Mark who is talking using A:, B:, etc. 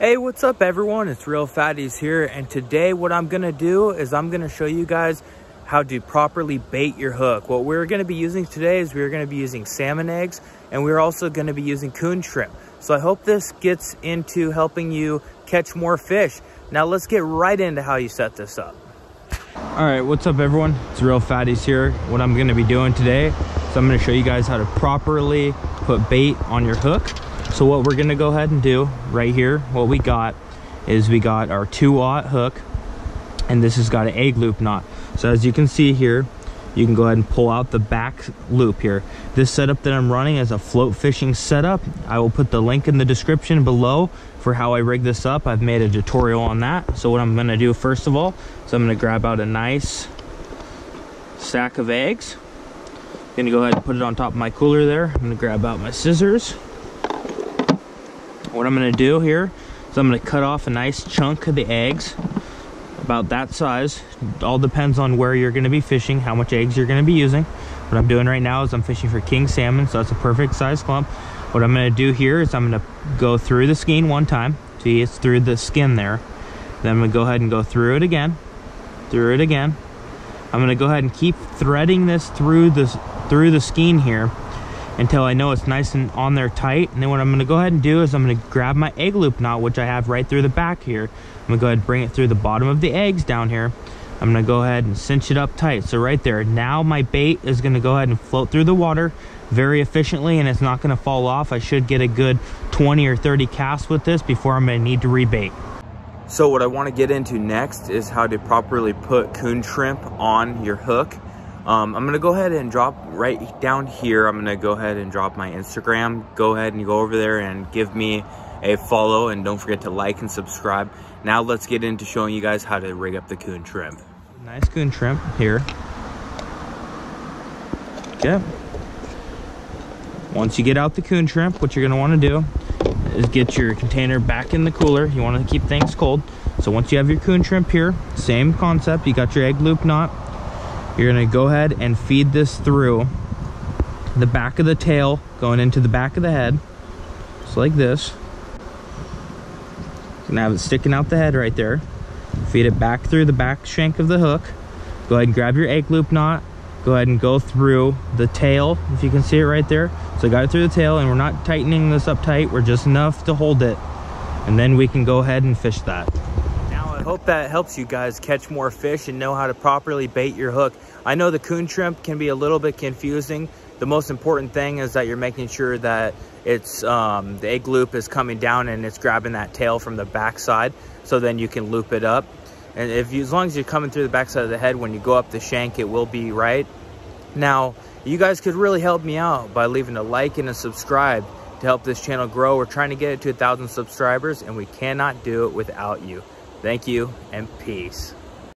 A: Hey, what's up everyone? It's Reel Phatties here and today what I'm gonna do is I'm gonna show you guys how to properly bait your hook. What we're gonna be using today is we're gonna be using salmon eggs and we're also gonna be using coon shrimp. So I hope this gets into helping you catch more fish. Now let's get right into how you set this up. All right, what's up everyone? It's Reel Phatties here. What I'm gonna be doing today, so I'm gonna show you guys how to properly put bait on your hook. So what we're gonna go ahead and do right here, what we got is we got our two aught hook and this has got an egg loop knot. So as you can see here, you can go ahead and pull out the back loop here. This setup that I'm running is a float fishing setup. I will put the link in the description below for how I rig this up. I've made a tutorial on that. So what I'm gonna do first of all, is I'm gonna grab out a nice sack of eggs. I'm gonna go ahead and put it on top of my cooler there. I'm gonna grab out my scissors. What I'm gonna do here is I'm gonna cut off a nice chunk of the eggs, about that size. It all depends on where you're gonna be fishing, how much eggs you're gonna be using. What I'm doing right now is I'm fishing for king salmon, so that's a perfect size clump. What I'm gonna do here is I'm gonna go through the skein one time. See, it's through the skin there. Then I'm gonna go ahead and go through it again, through it again. I'm gonna go ahead and keep threading this through the, through the skein here until I know it's nice and on there tight. And then what I'm gonna go ahead and do is I'm gonna grab my egg loop knot, which I have right through the back here. I'm gonna go ahead and bring it through the bottom of the eggs down here. I'm gonna go ahead and cinch it up tight. So right there, now my bait is gonna go ahead and float through the water very efficiently and it's not gonna fall off. I should get a good 20 or 30 casts with this before I'm gonna need to rebait. So what I wanna get into next is how to properly put coon shrimp on your hook. Um, I'm gonna go ahead and drop right down here. I'm gonna go ahead and drop my Instagram. Go ahead and go over there and give me a follow and don't forget to like and subscribe. Now let's get into showing you guys how to rig up the coon shrimp. Nice coon shrimp here. Okay. Once you get out the coon shrimp, what you're gonna wanna do is get your container back in the cooler. You wanna keep things cold. So once you have your coon shrimp here, same concept, you got your egg loop knot, you're gonna go ahead and feed this through the back of the tail going into the back of the head just like this. Gonna have it sticking out the head right there. Feed it back through the back shank of the hook. Go ahead and grab your egg loop knot. Go ahead and go through the tail if you can see it right there. So I got it through the tail and we're not tightening this up tight. We're just enough to hold it. And then we can go ahead and fish that I hope that helps you guys catch more fish and know how to properly bait your hook. I know the coon shrimp can be a little bit confusing. The most important thing is that you're making sure that it's um, the egg loop is coming down and it's grabbing that tail from the backside so then you can loop it up. And if you, as long as you're coming through the backside of the head, when you go up the shank, it will be right. Now, you guys could really help me out by leaving a like and a subscribe to help this channel grow. We're trying to get it to a thousand subscribers and we cannot do it without you. Thank you and peace.